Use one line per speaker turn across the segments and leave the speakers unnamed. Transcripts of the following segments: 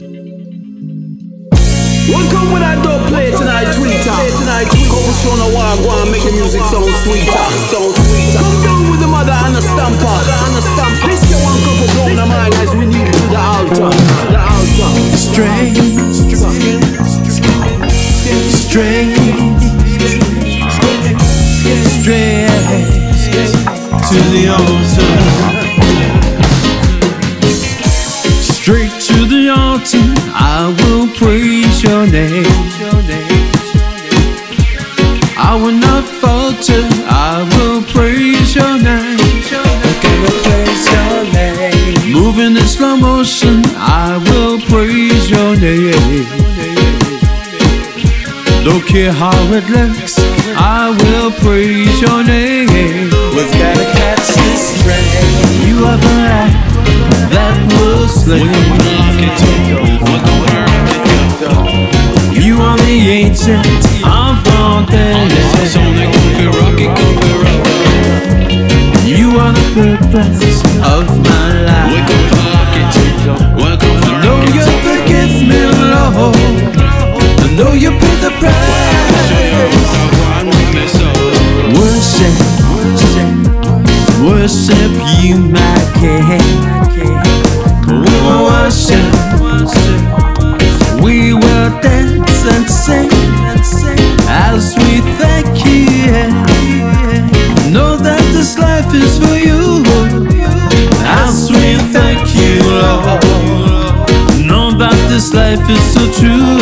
Welcome when I don't play tonight, tweeter. Tonight, Couple show no war, go and make the music sound sweeter. Sound sweeter. Come down with the mother and the stamper. This your one couple blown the mind as we need to the altar. The altar.
Strange, strange, strange to the altar. Praise your name. I will not falter, I will praise your name. Gonna praise your name. Moving in slow motion, I will praise your name. Don't care how it looks, I will praise your name. We've gotta catch this train. You are the light that will slay. You are the ancient of all days. You are the purpose of my life. I know you forgive me, Lord. I know you pay the price. Worship, worship, worship you, my King. And sing and sing as we thank you. Know that this life is for you. As we thank you, Lord. Know that this life is so true.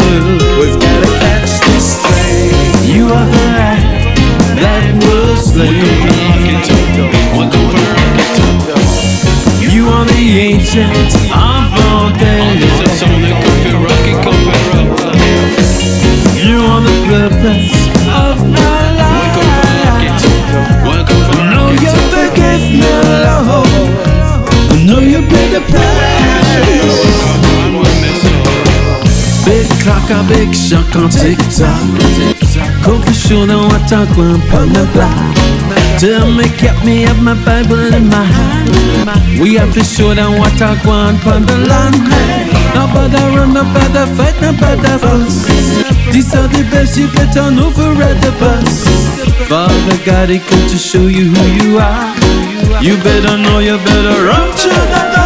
We've gotta catch this train. You are the light that will slay. You are the ancient of all days. Purpose of my life. I know you forgive me, Lord. I know you paid the price. Big clock, a big shot on TikTok. Coffee show, now I talk one pound the block. Tell me, kept me up my Bible in my hand. We have to show them what I want from the land. No bother run, no bother fight, no bother fuss. These are the best, you better know for at the bus. Father God, he come to show you who you are. You better know, you better run to the